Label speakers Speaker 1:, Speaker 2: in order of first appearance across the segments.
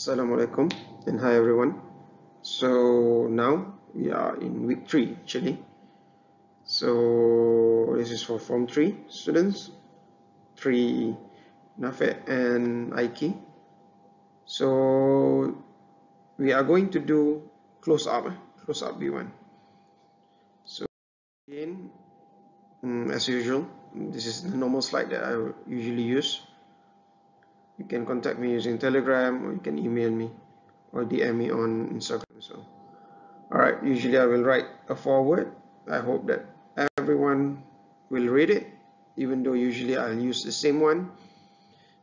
Speaker 1: Assalamualaikum and hi everyone. So now we are in week 3 actually. So this is for form 3 students, 3 Nafe and Aiki. So we are going to do close up, eh? close up B1. So again, um, as usual, this is the normal slide that I usually use you can contact me using telegram or you can email me or DM me on Instagram so. Alright usually I will write a foreword I hope that everyone will read it even though usually I'll use the same one.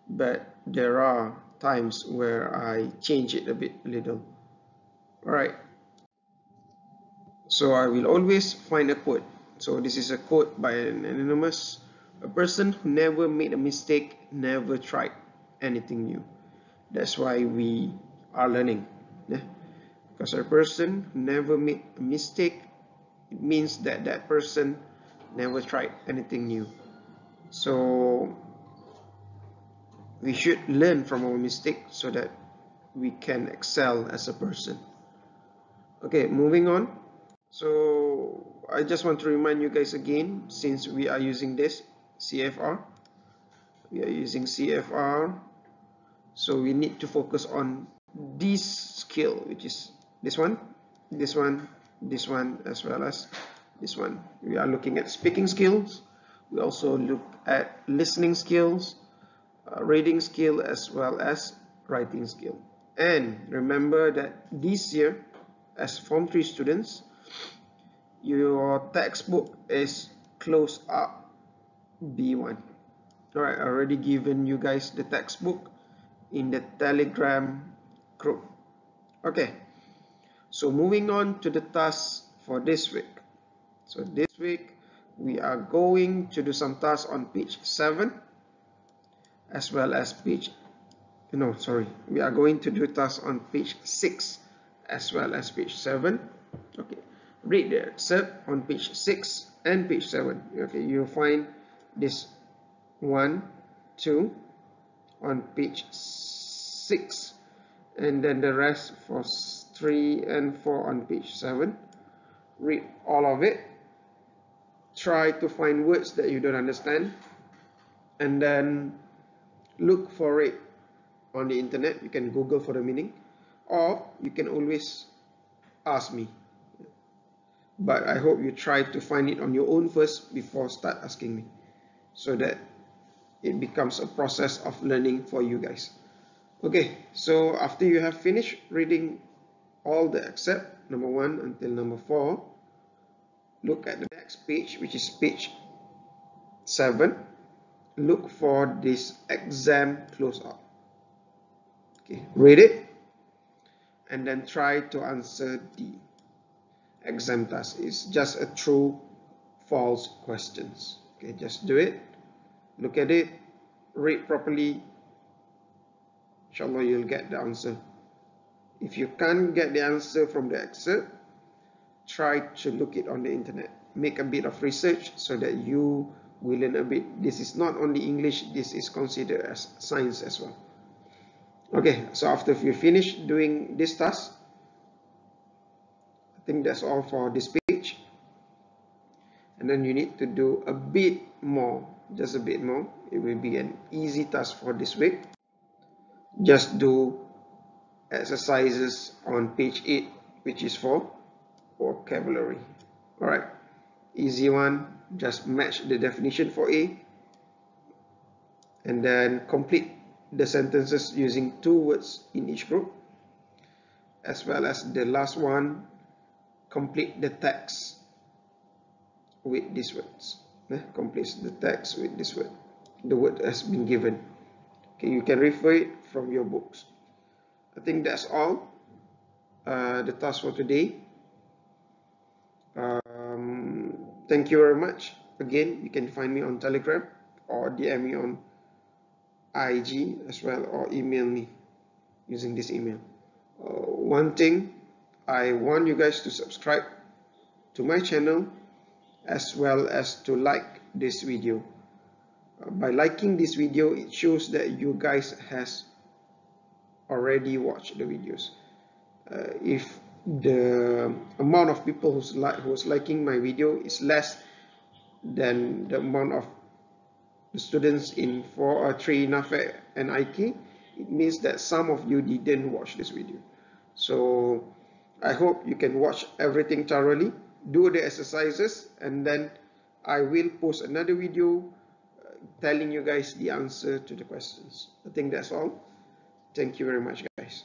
Speaker 1: But there are times where I change it a bit a little. Alright. So I will always find a quote. So this is a quote by an anonymous a person who never made a mistake never tried anything new. That's why we are learning yeah? because a person never made a mistake it means that that person never tried anything new. So we should learn from our mistake so that we can excel as a person. Okay moving on. So I just want to remind you guys again since we are using this CFR we are using CFR so we need to focus on this skill which is this one this one this one as well as this one. We are looking at speaking skills. We also look at listening skills uh, reading skill as well as writing skill. And remember that this year as form 3 students your textbook is close up B1 Alright, I already given you guys the textbook in the telegram group. Okay, so moving on to the task for this week. So this week we are going to do some tasks on page 7 as well as page no sorry. We are going to do tasks on page 6 as well as page 7 okay. Read the excerpt on page 6 and page 7 okay. You'll find this 1, 2 on page 6 and then the rest for 3 and 4 on page 7. Read all of it. Try to find words that you don't understand and then look for it on the internet. You can Google for the meaning or you can always ask me. But I hope you try to find it on your own first before start asking me so that it becomes a process of learning for you guys. Okay so after you have finished reading all the except number one until number four look at the next page which is page 7 look for this exam close up. Okay read it and then try to answer the exam task. It's just a true false questions. Okay just do it look at it. Read properly. Inshallah you'll get the answer. If you can't get the answer from the excerpt try to look it on the internet. Make a bit of research so that you will learn a bit. This is not only english this is considered as science as well. Okay so after you finish doing this task i think that's all for this and then you need to do a bit more just a bit more. It will be an easy task for this week. Just do exercises on page 8 which is for vocabulary. Alright easy one. Just match the definition for A. And then complete the sentences using two words in each group. As well as the last one complete the text with these words. Eh, the text with this word. The word has been given. Okay you can refer it from your books. I think that's all uh, the task for today. Um, thank you very much. Again you can find me on telegram or DM me on IG as well or email me using this email. Uh, one thing I want you guys to subscribe to my channel as well as to like this video. Uh, by liking this video it shows that you guys has already watched the videos. Uh, if the amount of people who's like who's liking my video is less than the amount of the students in 4 or 3 NAFE and IK it means that some of you didn't watch this video. So I hope you can watch everything thoroughly do the exercises and then I will post another video uh, telling you guys the answer to the questions. I think that's all. Thank you very much guys